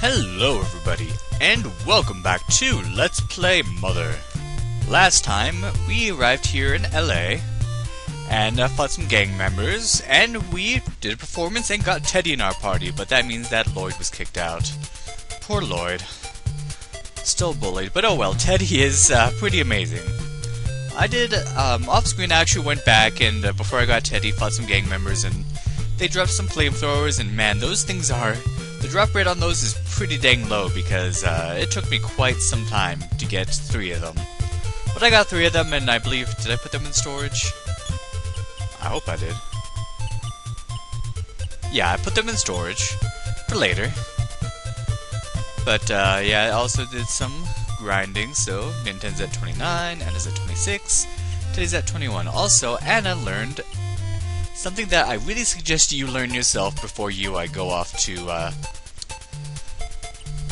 Hello everybody, and welcome back to Let's Play Mother. Last time, we arrived here in LA, and uh, fought some gang members, and we did a performance and got Teddy in our party, but that means that Lloyd was kicked out. Poor Lloyd. Still bullied, but oh well, Teddy is uh, pretty amazing. I did, um, off-screen I actually went back, and uh, before I got Teddy, fought some gang members, and they dropped some flamethrowers, and man, those things are... The drop rate on those is pretty dang low, because uh, it took me quite some time to get three of them. But I got three of them, and I believe... Did I put them in storage? I hope I did. Yeah, I put them in storage. For later. But, uh, yeah, I also did some grinding, so Ninten's at 29, Anna's at 26, Teddy's at 21. Also, Anna learned something that I really suggest you learn yourself before you uh, go off to uh,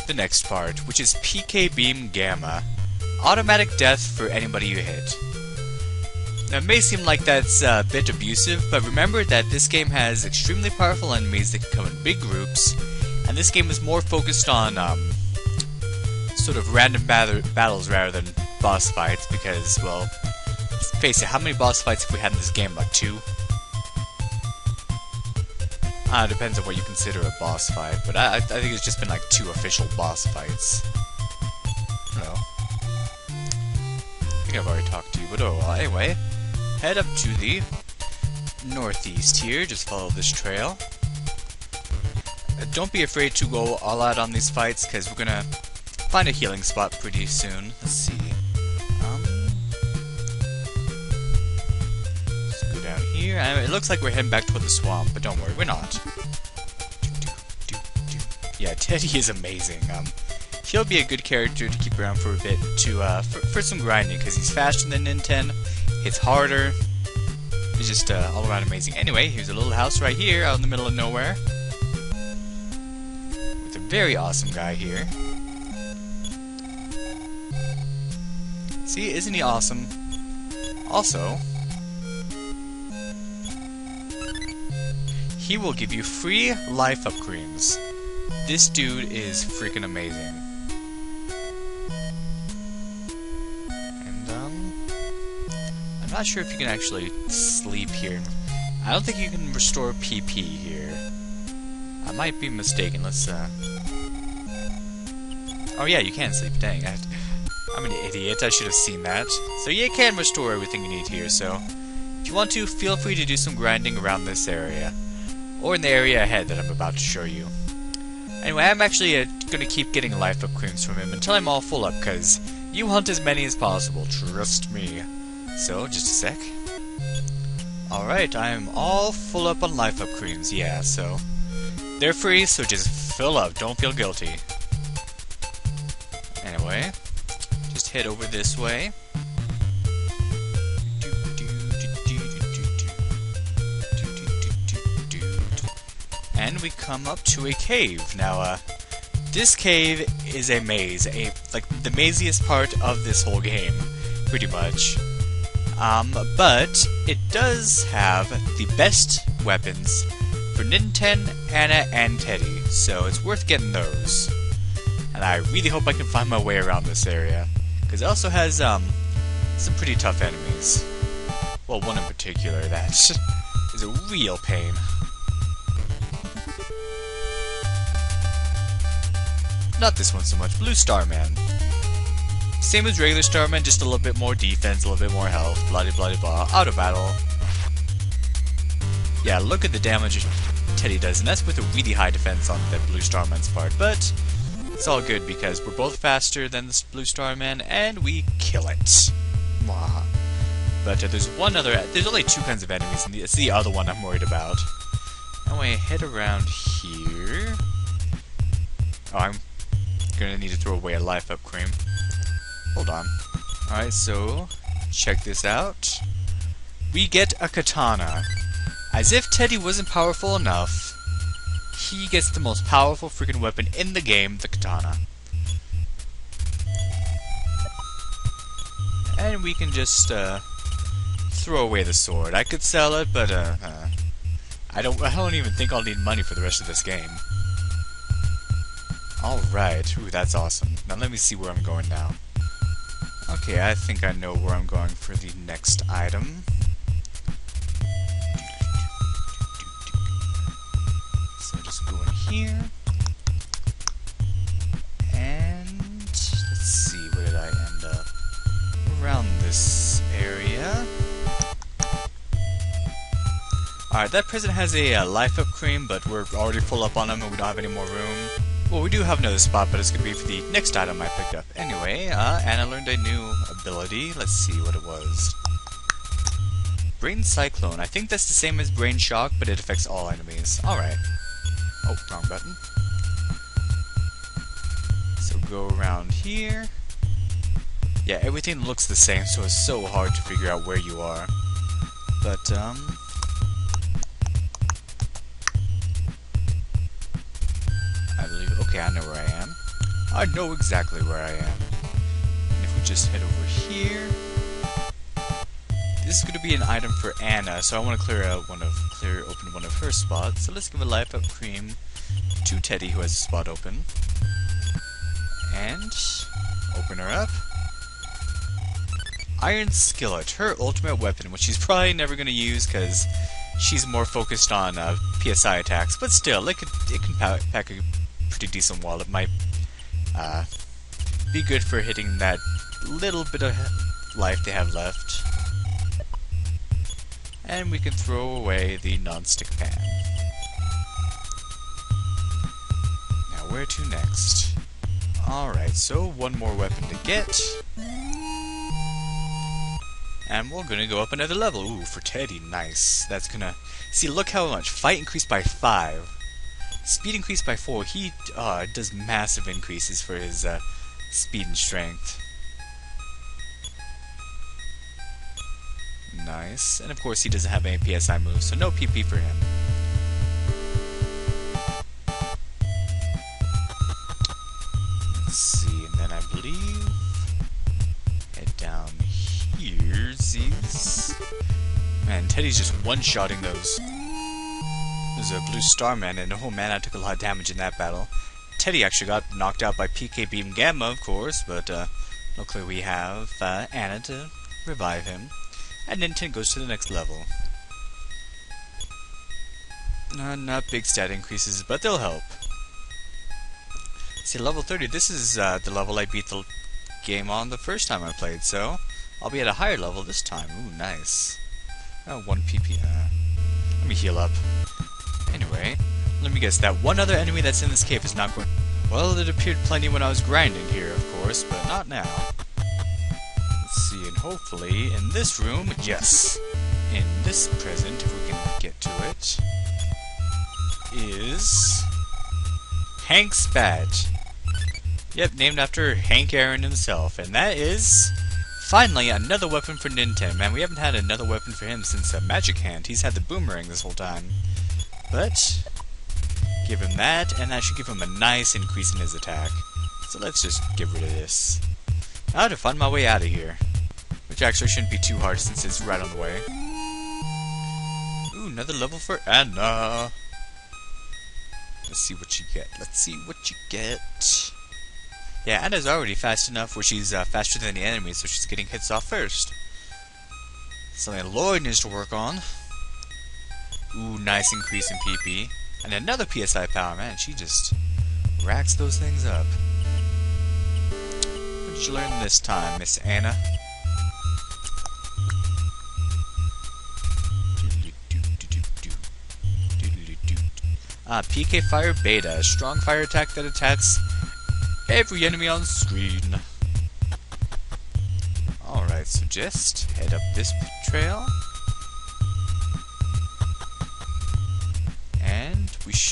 the next part, which is PK Beam Gamma. Automatic death for anybody you hit. Now, it may seem like that's uh, a bit abusive, but remember that this game has extremely powerful enemies that can come in big groups, and this game is more focused on um, sort of random bat battles rather than boss fights, because, well, face it, how many boss fights have we had in this game? Like two? Uh, depends on what you consider a boss fight, but I, I think it's just been like two official boss fights. I. I think I've already talked to you, but oh well. Anyway, head up to the northeast here, just follow this trail. Uh, don't be afraid to go all out on these fights, because we're gonna find a healing spot pretty soon. Let's see. Here. Uh, it looks like we're heading back toward the swamp, but don't worry, we're not. Yeah, Teddy is amazing. Um, he'll be a good character to keep around for a bit to uh, for, for some grinding because he's faster than Ninten, hits harder. He's just uh, all around amazing. Anyway, here's a little house right here out in the middle of nowhere with a very awesome guy here. See, isn't he awesome? Also, he will give you free life upgrades. This dude is freaking amazing. And, um, I'm not sure if you can actually sleep here. I don't think you can restore PP here. I might be mistaken. Let's, uh... Oh yeah, you can sleep. Dang, I, I'm an idiot. I should have seen that. So you can restore everything you need here, so... If you want to, feel free to do some grinding around this area. Or in the area ahead that I'm about to show you. Anyway, I'm actually uh, going to keep getting life up creams from him until I'm all full up, because you hunt as many as possible, trust me. So, just a sec. Alright, I'm all full up on life up creams, yeah, so... They're free, so just fill up, don't feel guilty. Anyway, just head over this way. And we come up to a cave. Now, uh, this cave is a maze, a like the maziest part of this whole game, pretty much. Um, but it does have the best weapons for Ninten, Anna, and Teddy, so it's worth getting those. And I really hope I can find my way around this area, because it also has um, some pretty tough enemies. Well, one in particular that is a real pain. Not this one so much. Blue Starman. Same as regular Starman, just a little bit more defense, a little bit more health, blah blah blah. Out of battle. Yeah, look at the damage Teddy does, and that's with a really high defense on the Blue Starman's part, but it's all good because we're both faster than the Blue Starman, and we kill it. Mwah. But uh, there's one other, there's only two kinds of enemies, and it's the other one I'm worried about. Anyway, head around here. Oh, I'm gonna need to throw away a life up cream. Hold on. Alright, so check this out. We get a katana. As if Teddy wasn't powerful enough, he gets the most powerful freaking weapon in the game, the katana. And we can just uh, throw away the sword. I could sell it, but uh, uh, I don't. I don't even think I'll need money for the rest of this game. Alright, ooh, that's awesome. Now let me see where I'm going now. Okay, I think I know where I'm going for the next item. So just go in here. And let's see, where did I end up? Around this area. Alright, that prison has a uh, life up cream, but we're already full up on them and we don't have any more room. Well, we do have another spot, but it's going to be for the next item I picked up. Anyway, uh, Anna learned a new ability. Let's see what it was. Brain Cyclone. I think that's the same as Brain Shock, but it affects all enemies. Alright. Oh, wrong button. So go around here. Yeah, everything looks the same, so it's so hard to figure out where you are. But, um... Okay, I know where I am. I know exactly where I am. And if we just head over here... This is going to be an item for Anna, so I want to clear out one of clear open one of her spots. So let's give a life up cream to Teddy, who has a spot open, and open her up. Iron Skillet, her ultimate weapon, which she's probably never going to use because she's more focused on uh, PSI attacks, but still, it, could, it can pack a pretty decent wall. It might uh, be good for hitting that little bit of life they have left. And we can throw away the non-stick pan. Now where to next? Alright, so one more weapon to get. And we're gonna go up another level. Ooh, for Teddy, nice. That's gonna... See, look how much. Fight increased by 5. Speed increased by 4. He uh, does massive increases for his uh, speed and strength. Nice. And of course he doesn't have any PSI moves, so no PP for him. Let's see, and then I believe... Head down here, Z's. Man, Teddy's just one-shotting those. There's a blue starman, and oh man, I took a lot of damage in that battle. Teddy actually got knocked out by PK Beam Gamma, of course, but uh, luckily we have uh, Anna to revive him. And then goes to the next level. Uh, not big stat increases, but they'll help. See, level 30, this is uh, the level I beat the game on the first time I played, so I'll be at a higher level this time. Ooh, nice. Oh, 1 PP. Uh, let me heal up. Anyway, let me guess, that one other enemy that's in this cave is not going... Well, it appeared plenty when I was grinding here, of course, but not now. Let's see, and hopefully in this room, yes, in this present, if we can get to it, is... Hank's Bat. Yep, named after Hank Aaron himself, and that is... Finally, another weapon for Ninten. Man, we haven't had another weapon for him since uh, Magic Hand. He's had the boomerang this whole time. But, give him that, and that should give him a nice increase in his attack. So let's just get rid of this. Now to find my way out of here. Which actually shouldn't be too hard since it's right on the way. Ooh, another level for Anna. Let's see what you get. Let's see what you get. Yeah, Anna's already fast enough where she's uh, faster than the enemy, so she's getting hits off first. Something Lloyd needs to work on. Ooh, nice increase in PP. And another PSI power, man. She just racks those things up. What did you learn this time, Miss Anna? Ah, PK Fire Beta, a strong fire attack that attacks every enemy on screen. Alright, so just head up this trail.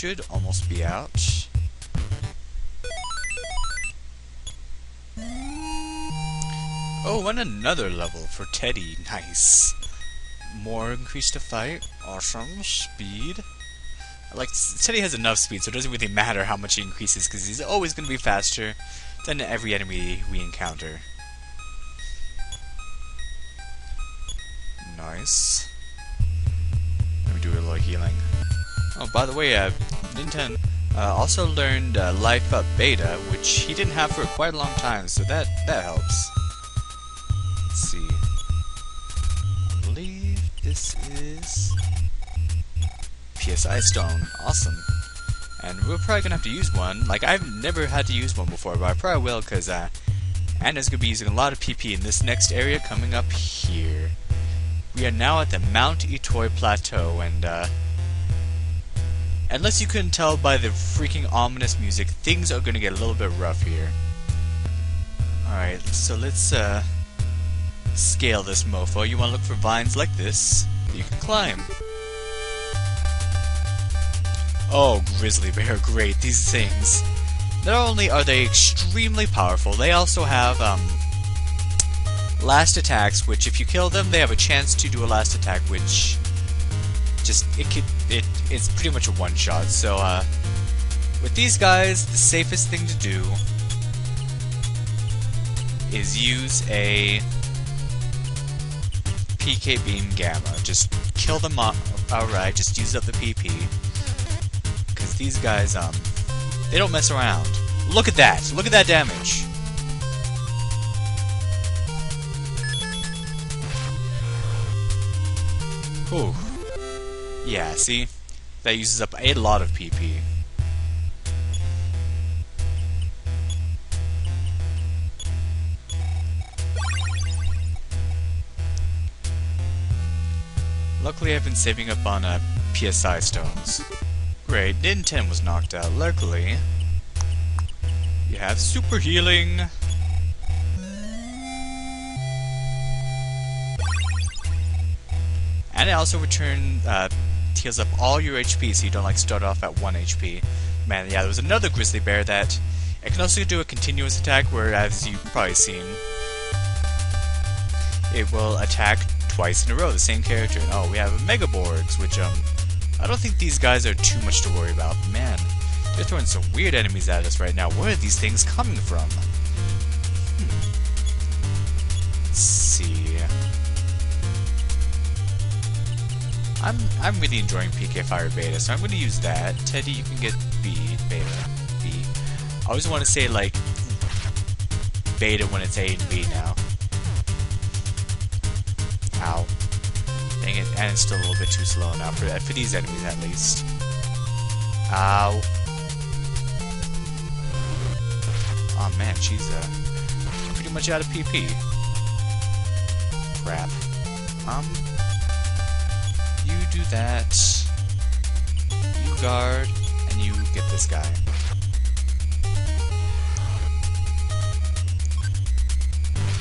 Should almost be out. Oh, and another level for Teddy. Nice. More increase to fight. Awesome. Speed. Like, Teddy has enough speed, so it doesn't really matter how much he increases, because he's always going to be faster than every enemy we encounter. Nice. Let me do a little healing. Oh, by the way, uh, Ninten, Uh, also learned uh, Life Up Beta, which he didn't have for quite a long time, so that, that helps. Let's see. I believe this is... PSI Stone. Awesome. And we're probably gonna have to use one. Like, I've never had to use one before, but I probably will, because uh, Anna's gonna be using a lot of PP in this next area coming up here. We are now at the Mount Itoi Plateau, and uh, Unless you couldn't tell by the freaking ominous music, things are gonna get a little bit rough here. Alright, so let's uh, scale this mofo. You wanna look for vines like this you can climb. Oh, grizzly bear, great, these things. Not only are they extremely powerful, they also have, um, last attacks, which if you kill them, they have a chance to do a last attack, which just it could it it's pretty much a one shot. So uh, with these guys, the safest thing to do is use a PK beam gamma. Just kill them outright. Just use up the PP because these guys um they don't mess around. Look at that! Look at that damage. Whew. Yeah, see? That uses up a lot of PP. Luckily I've been saving up on uh, PSI stones. Great, Ninten was knocked out. Luckily, you have super healing. And it also return uh, heals up all your HP so you don't like start off at 1 HP. Man, yeah, there was another grizzly bear that it can also do a continuous attack where, as you've probably seen, it will attack twice in a row, the same character. And oh, we have Megaborgs, which, um, I don't think these guys are too much to worry about. Man, they're throwing some weird enemies at us right now. Where are these things coming from? I'm I'm really enjoying PK Fire Beta, so I'm going to use that. Teddy, you can get B, Beta, B. I always want to say, like, Beta when it's A and B now. Ow. Dang it, and it's still a little bit too slow now, for, for these enemies at least. Ow. Oh man, she's uh, pretty much out of PP. Crap. Um, do that. You guard, and you get this guy.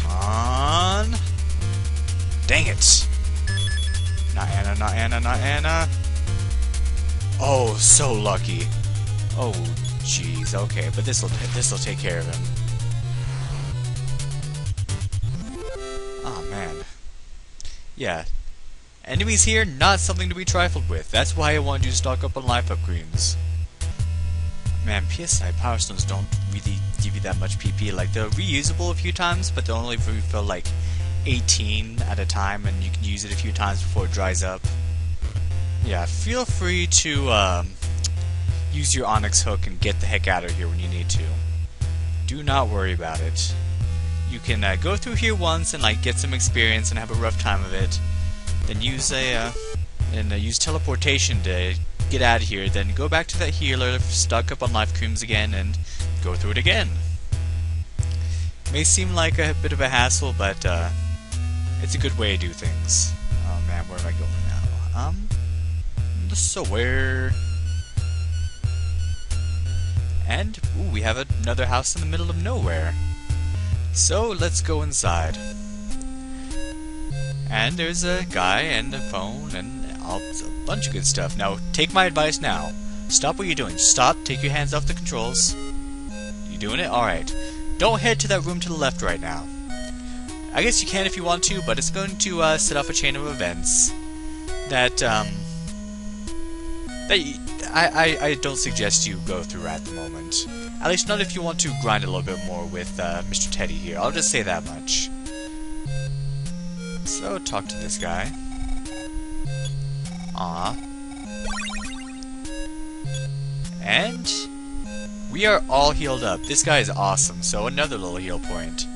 Come on! Dang it! Not Anna, not Anna, not Anna! Oh, so lucky. Oh, jeez. Okay, but this'll this'll take care of him. Oh man. Yeah, Enemies here, not something to be trifled with. That's why I wanted you to stock up on life up creams. Man, PSI Power Stones don't really give you that much PP. Like, they're reusable a few times, but they'll only refill like 18 at a time, and you can use it a few times before it dries up. Yeah, feel free to um, use your Onyx hook and get the heck out of here when you need to. Do not worry about it. You can uh, go through here once and like get some experience and have a rough time of it, then use a uh, and uh, use teleportation to get out of here. Then go back to that healer, stock up on life creams again, and go through it again. May seem like a bit of a hassle, but uh, it's a good way to do things. Oh man, where am I going now? Um, so where? And ooh, we have another house in the middle of nowhere. So let's go inside. And there's a guy and a phone and a bunch of good stuff. Now, take my advice now. Stop what you're doing. Stop, take your hands off the controls. You doing it? Alright. Don't head to that room to the left right now. I guess you can if you want to, but it's going to uh, set off a chain of events that, um, that I, I, I don't suggest you go through at the moment. At least not if you want to grind a little bit more with uh, Mr. Teddy here. I'll just say that much. So, talk to this guy. Ah. And we are all healed up. This guy is awesome, so another little heal point.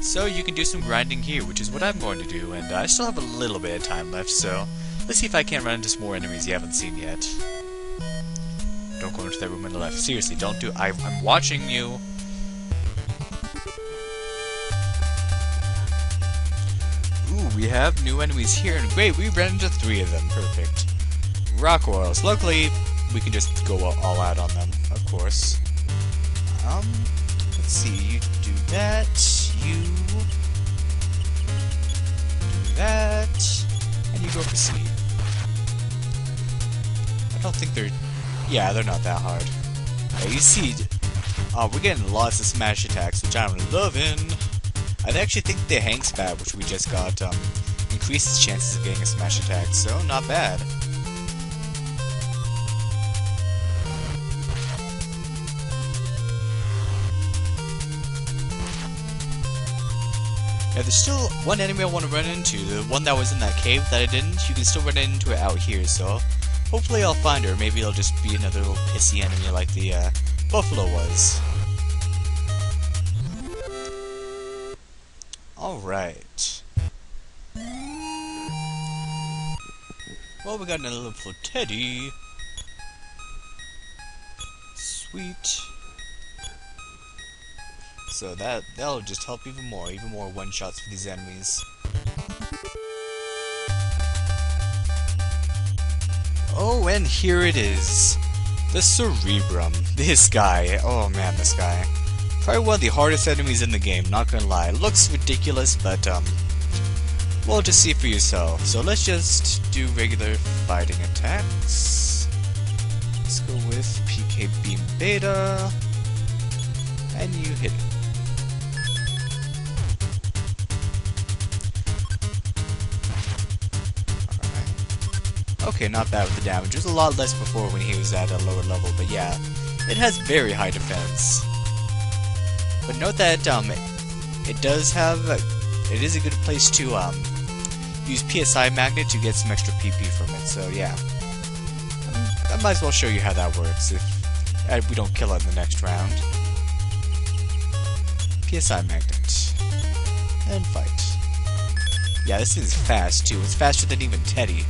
So you can do some grinding here, which is what I'm going to do, and I still have a little bit of time left, so let's see if I can't run into some more enemies you haven't seen yet. Don't go into that room on the left. Seriously, don't do- I, I'm watching you. We have new enemies here, and great, we ran into three of them. Perfect. Rock Royals. Luckily, we can just go all out on them, of course. Um, let's see, you do that, you do that, and you go proceed. I don't think they're, yeah, they're not that hard. Yeah, you see, uh, we're getting lots of smash attacks, which I'm loving. I actually think the Hank's Bat, which we just got, um, increases chances of getting a smash attack, so not bad. Yeah, there's still one enemy I want to run into, the one that was in that cave that I didn't, you can still run into it out here, so hopefully I'll find her, maybe it'll just be another little pissy enemy like the, uh, buffalo was. Alright. Well, we got another little teddy. Sweet. So that that'll just help even more, even more one shots for these enemies. Oh, and here it is. The Cerebrum. This guy. Oh man, this guy. Probably one of the hardest enemies in the game, not gonna lie. Looks ridiculous, but, um, well, just see for yourself. So let's just do regular fighting attacks. Let's go with PK Beam Beta. And you hit it. Okay, not bad with the damage. It was a lot less before when he was at a lower level, but yeah, it has very high defense. But note that um, it does have, a, it is a good place to um, use PSI Magnet to get some extra PP from it, so yeah. I might as well show you how that works if uh, we don't kill it in the next round. PSI Magnet. And fight. Yeah, this is fast too. It's faster than even Teddy.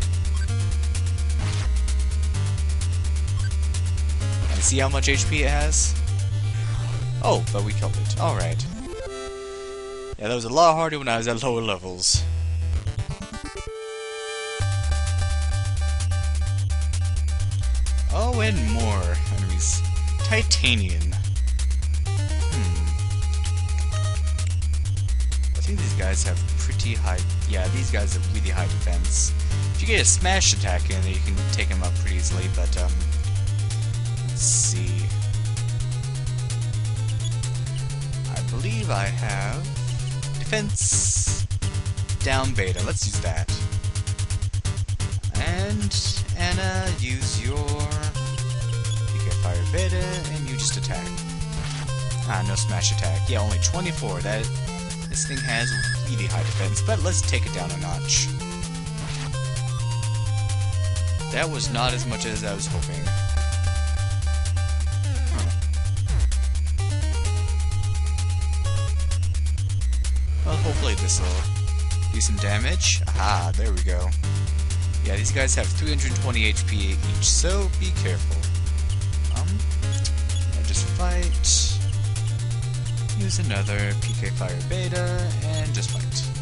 And see how much HP it has? Oh, but we killed it. Alright. Yeah, that was a lot harder when I was at lower levels. Oh, and more enemies. Titanian. Hmm. I think these guys have pretty high... Yeah, these guys have really high defense. If you get a smash attack in there, you can take them up pretty easily, but, um... I have... Defense... Down beta. Let's use that. And... Anna, use your... You get fire beta, and you just attack. Ah, no smash attack. Yeah, only 24. That... This thing has really high defense, but let's take it down a notch. That was not as much as I was hoping. Hopefully this will do some damage. Aha, there we go. Yeah, these guys have 320 HP each, so be careful. Um, yeah, just fight. Use another PK Fire Beta, and just fight.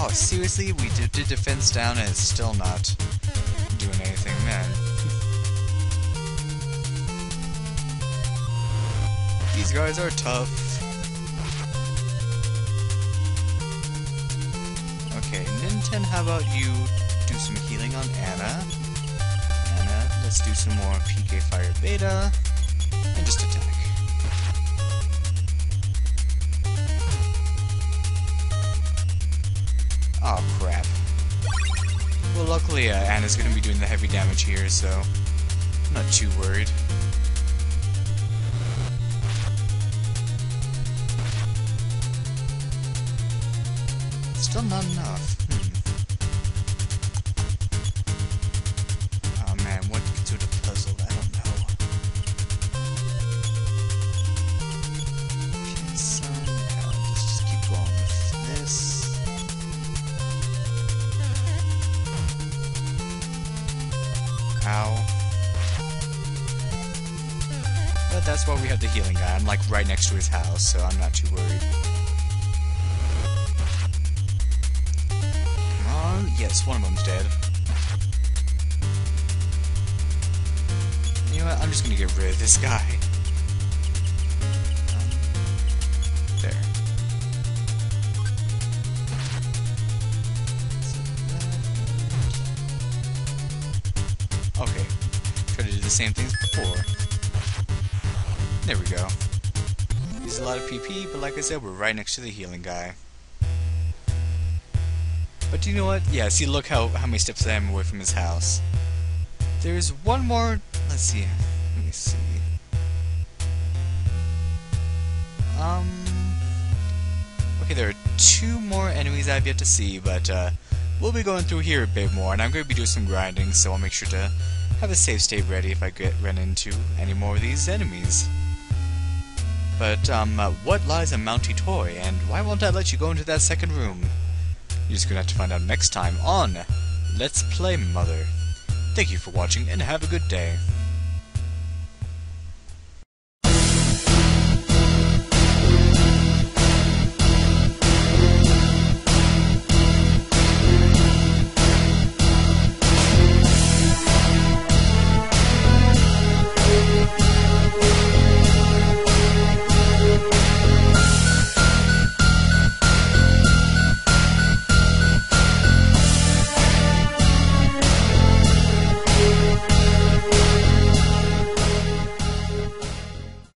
Oh, seriously? We did defense down and it's still not These guys are tough. Okay, Ninten, how about you do some healing on Anna? Anna, let's do some more PK Fire Beta, and just attack. Oh crap. Well, luckily uh, Anna's gonna be doing the heavy damage here, so I'm not too worried. Not enough. Hmm. Oh man, what to the puzzle? I don't know. But that's why we have the healing guy. I'm like right next to his house, so I'm not too worried. One of them's dead. You know what? I'm just gonna get rid of this guy. There. Okay. Try to do the same things before. There we go. Use a lot of PP, but like I said, we're right next to the healing guy. But do you know what? Yeah, see, look how, how many steps I am away from his house. There's one more... Let's see. Let me see. Um... Okay, there are two more enemies I've yet to see, but uh, we'll be going through here a bit more, and I'm going to be doing some grinding, so I'll make sure to have a save state ready if I get run into any more of these enemies. But, um, uh, what lies in Mount Itoi, and why won't I let you go into that second room? You're just gonna have to find out next time on Let's Play Mother. Thank you for watching, and have a good day.